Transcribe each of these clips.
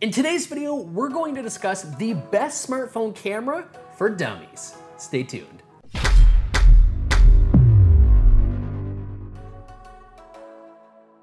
In today's video, we're going to discuss the best smartphone camera for dummies. Stay tuned.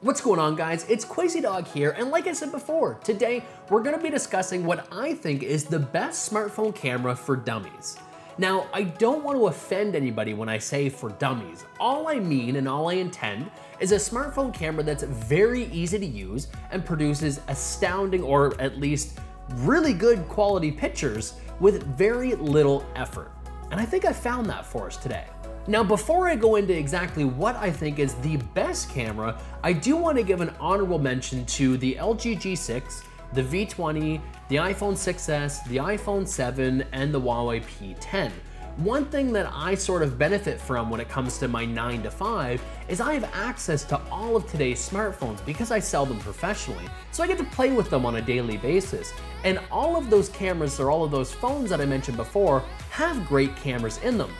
What's going on guys? It's QwazyDogg here, and like I said before, today we're gonna be discussing what I think is the best smartphone camera for dummies. Now, I don't want to offend anybody when I say for dummies. All I mean and all I intend is a smartphone camera that's very easy to use and produces astounding or at least really good quality pictures with very little effort. And I think I found that for us today. Now, before I go into exactly what I think is the best camera, I do want to give an honorable mention to the LG G6, the V20, the iPhone 6s, the iPhone 7, and the Huawei P10. One thing that I sort of benefit from when it comes to my 9 to 5 is I have access to all of today's smartphones because I sell them professionally. So I get to play with them on a daily basis. And all of those cameras or all of those phones that I mentioned before have great cameras in them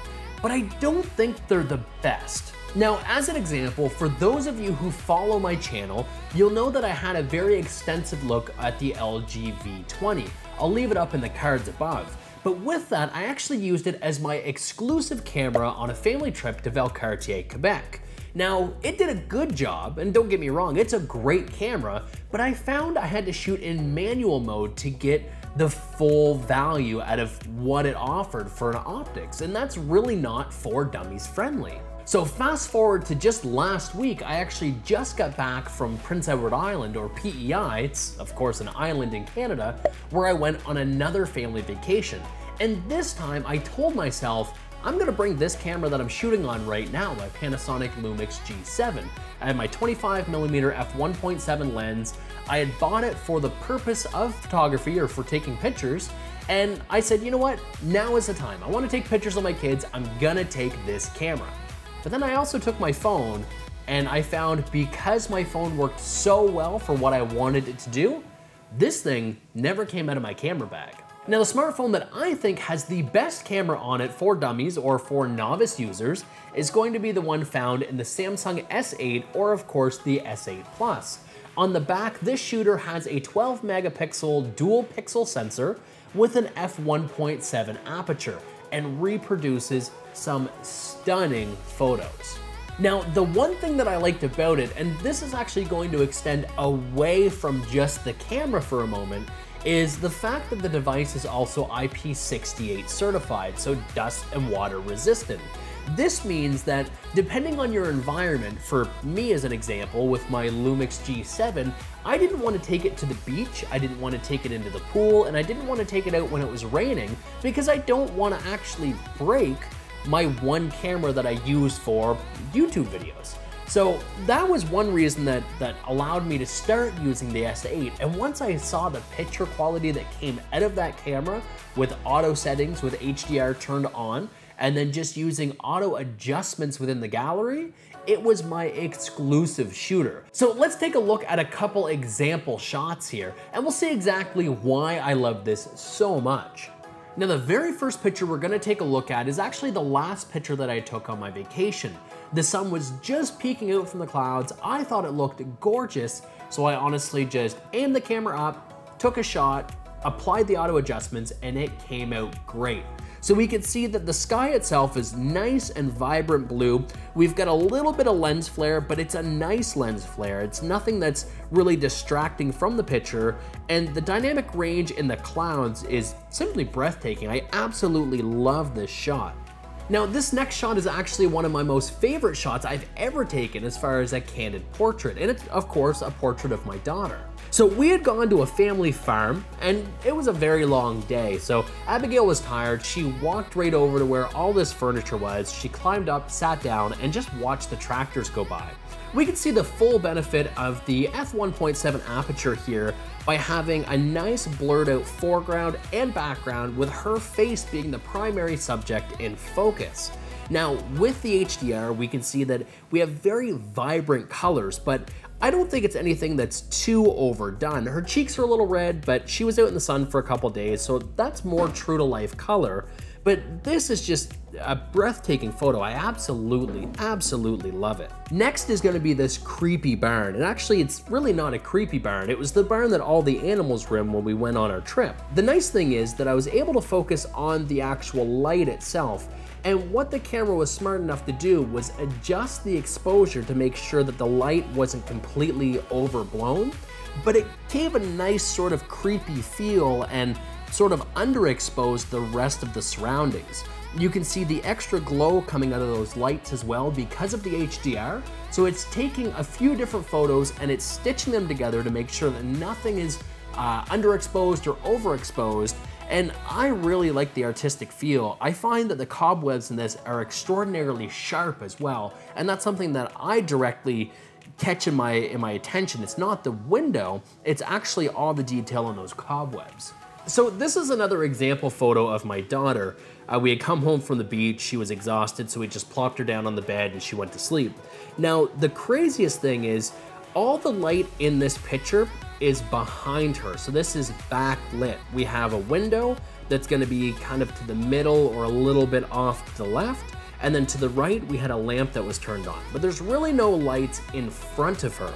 but I don't think they're the best. Now, as an example, for those of you who follow my channel, you'll know that I had a very extensive look at the LG V20. I'll leave it up in the cards above. But with that, I actually used it as my exclusive camera on a family trip to Valcartier, Quebec. Now, it did a good job, and don't get me wrong, it's a great camera, but I found I had to shoot in manual mode to get the full value out of what it offered for an optics, and that's really not for dummies friendly. So fast forward to just last week, I actually just got back from Prince Edward Island, or PEI, it's of course an island in Canada, where I went on another family vacation. And this time I told myself, I'm gonna bring this camera that I'm shooting on right now, my Panasonic Lumix G7. I have my 25mm f1.7 lens. I had bought it for the purpose of photography or for taking pictures, and I said, you know what, now is the time. I wanna take pictures of my kids, I'm gonna take this camera. But then I also took my phone, and I found because my phone worked so well for what I wanted it to do, this thing never came out of my camera bag. Now the smartphone that I think has the best camera on it for dummies or for novice users is going to be the one found in the Samsung S8 or of course the S8 Plus. On the back, this shooter has a 12 megapixel dual pixel sensor with an f1.7 aperture and reproduces some stunning photos. Now, the one thing that I liked about it, and this is actually going to extend away from just the camera for a moment, is the fact that the device is also IP68 certified, so dust and water resistant. This means that depending on your environment, for me as an example, with my Lumix G7, I didn't want to take it to the beach, I didn't want to take it into the pool, and I didn't want to take it out when it was raining because I don't want to actually break my one camera that I use for YouTube videos. So that was one reason that, that allowed me to start using the S8. And once I saw the picture quality that came out of that camera with auto settings, with HDR turned on, and then just using auto adjustments within the gallery, it was my exclusive shooter. So let's take a look at a couple example shots here, and we'll see exactly why I love this so much. Now the very first picture we're gonna take a look at is actually the last picture that I took on my vacation. The sun was just peeking out from the clouds. I thought it looked gorgeous, so I honestly just aimed the camera up, took a shot, applied the auto adjustments, and it came out great. So we can see that the sky itself is nice and vibrant blue. We've got a little bit of lens flare, but it's a nice lens flare. It's nothing that's really distracting from the picture. And the dynamic range in the clouds is simply breathtaking. I absolutely love this shot. Now, this next shot is actually one of my most favorite shots I've ever taken as far as a candid portrait, and it's, of course, a portrait of my daughter. So we had gone to a family farm, and it was a very long day, so Abigail was tired. She walked right over to where all this furniture was. She climbed up, sat down, and just watched the tractors go by. We can see the full benefit of the f1.7 aperture here by having a nice blurred out foreground and background with her face being the primary subject in focus. Now, with the HDR, we can see that we have very vibrant colors, but I don't think it's anything that's too overdone. Her cheeks are a little red, but she was out in the sun for a couple days, so that's more true to life color. But this is just a breathtaking photo. I absolutely, absolutely love it. Next is gonna be this creepy barn. And actually, it's really not a creepy barn. It was the barn that all the animals were in when we went on our trip. The nice thing is that I was able to focus on the actual light itself. And what the camera was smart enough to do was adjust the exposure to make sure that the light wasn't completely overblown, but it gave a nice sort of creepy feel and sort of underexposed the rest of the surroundings. You can see the extra glow coming out of those lights as well because of the HDR. So it's taking a few different photos and it's stitching them together to make sure that nothing is uh, underexposed or overexposed. And I really like the artistic feel. I find that the cobwebs in this are extraordinarily sharp as well. And that's something that I directly catch in my, in my attention. It's not the window, it's actually all the detail on those cobwebs. So this is another example photo of my daughter. Uh, we had come home from the beach, she was exhausted, so we just plopped her down on the bed and she went to sleep. Now, the craziest thing is, all the light in this picture is behind her, so this is backlit. We have a window that's gonna be kind of to the middle or a little bit off to the left, and then to the right, we had a lamp that was turned on. But there's really no lights in front of her.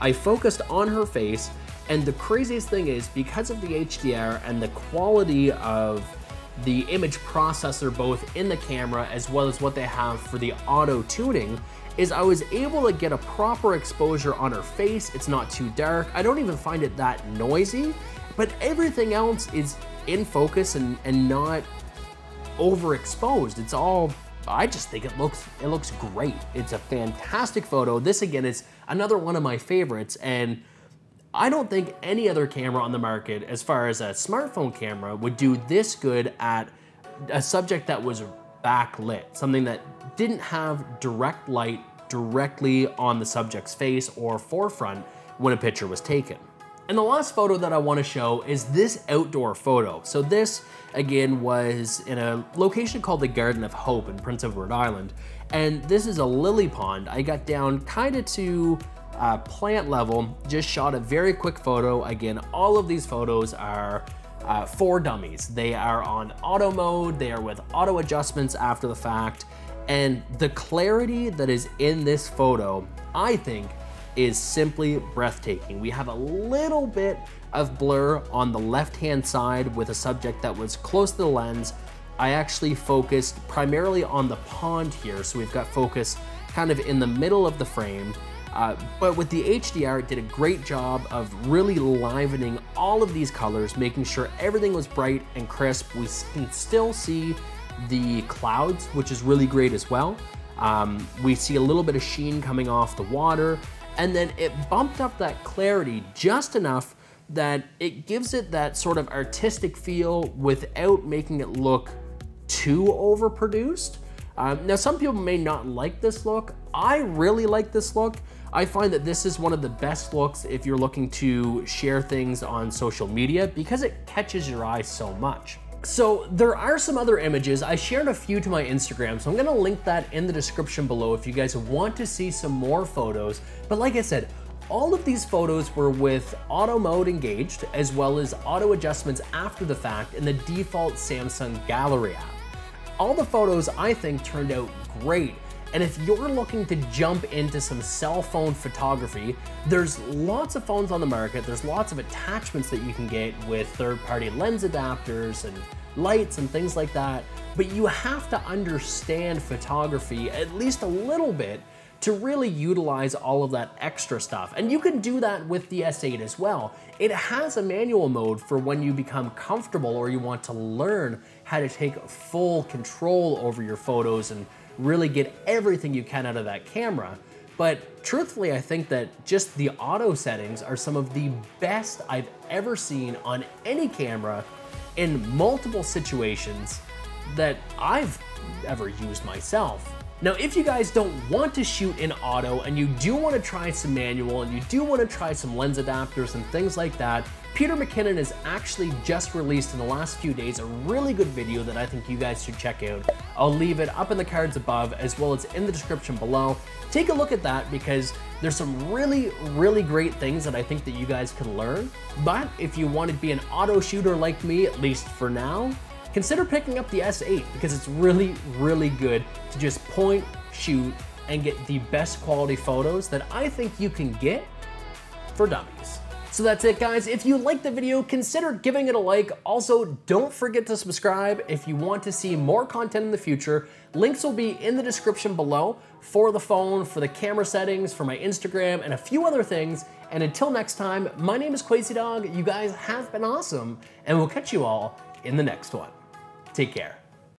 I focused on her face, and the craziest thing is because of the HDR and the quality of the image processor both in the camera as well as what they have for the auto tuning is I was able to get a proper exposure on her face. It's not too dark. I don't even find it that noisy, but everything else is in focus and, and not overexposed. It's all I just think it looks it looks great. It's a fantastic photo. This again is another one of my favorites and I don't think any other camera on the market, as far as a smartphone camera, would do this good at a subject that was backlit, something that didn't have direct light directly on the subject's face or forefront when a picture was taken. And the last photo that I want to show is this outdoor photo. So this, again, was in a location called the Garden of Hope in Prince Edward Island. And this is a lily pond. I got down kind of to uh, plant level, just shot a very quick photo. Again, all of these photos are uh, for dummies. They are on auto mode, they are with auto adjustments after the fact, and the clarity that is in this photo, I think, is simply breathtaking. We have a little bit of blur on the left-hand side with a subject that was close to the lens. I actually focused primarily on the pond here, so we've got focus kind of in the middle of the frame, uh, but with the HDR, it did a great job of really livening all of these colors, making sure everything was bright and crisp. We can still see the clouds, which is really great as well. Um, we see a little bit of sheen coming off the water, and then it bumped up that clarity just enough that it gives it that sort of artistic feel without making it look too overproduced. Um, now, some people may not like this look. I really like this look. I find that this is one of the best looks if you're looking to share things on social media because it catches your eye so much. So there are some other images. I shared a few to my Instagram, so I'm gonna link that in the description below if you guys want to see some more photos. But like I said, all of these photos were with auto mode engaged, as well as auto adjustments after the fact in the default Samsung Gallery app. All the photos I think turned out great, and if you're looking to jump into some cell phone photography, there's lots of phones on the market. There's lots of attachments that you can get with third-party lens adapters and lights and things like that. But you have to understand photography at least a little bit to really utilize all of that extra stuff. And you can do that with the S8 as well. It has a manual mode for when you become comfortable or you want to learn how to take full control over your photos and really get everything you can out of that camera. But truthfully, I think that just the auto settings are some of the best I've ever seen on any camera in multiple situations that I've ever used myself. Now, if you guys don't want to shoot in auto and you do want to try some manual and you do want to try some lens adapters and things like that, Peter McKinnon has actually just released in the last few days a really good video that I think you guys should check out. I'll leave it up in the cards above as well as in the description below. Take a look at that because there's some really, really great things that I think that you guys can learn. But if you want to be an auto shooter like me, at least for now, consider picking up the S8 because it's really, really good to just point, shoot, and get the best quality photos that I think you can get for dummies. So that's it guys. If you liked the video, consider giving it a like. Also, don't forget to subscribe if you want to see more content in the future. Links will be in the description below for the phone, for the camera settings, for my Instagram, and a few other things. And until next time, my name is QwazyDogg. You guys have been awesome, and we'll catch you all in the next one. Take care.